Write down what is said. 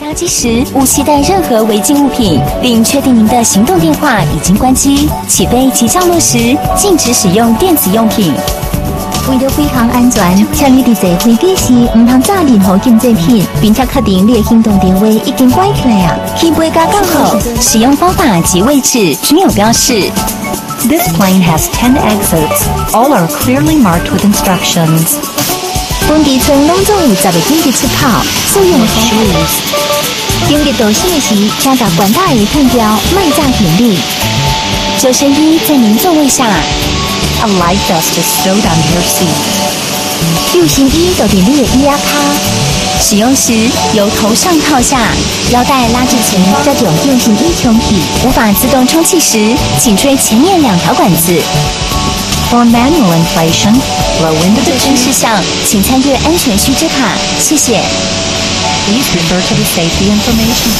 搭机时勿携带任何违禁物品，并确定您的行动电话已经关机。起飞及降落时禁止使用电子用品。为了飞行安全，请你伫坐飞机时唔通炸任何禁制品，并且确定你的行动电话已经关起来啊！起飞加刚好，使用方法及位置均有标示。This plane has ten exits. All are clearly marked with instructions. 本地村拢总有十个紧急出口，使用的方法。经历到险时，请把管大爷看掉，卖炸行李。救生衣在您座位下。A life vest is sewed under your seat. 救生衣就伫你的衣压卡。使用时由头上套下，腰带拉至前，再将救生衣充气。无法自动充气时，请吹前面两条管子。For manual inflation, blow into the 救生事项，请参阅安全须知卡。谢谢。 Please refer to the safety information.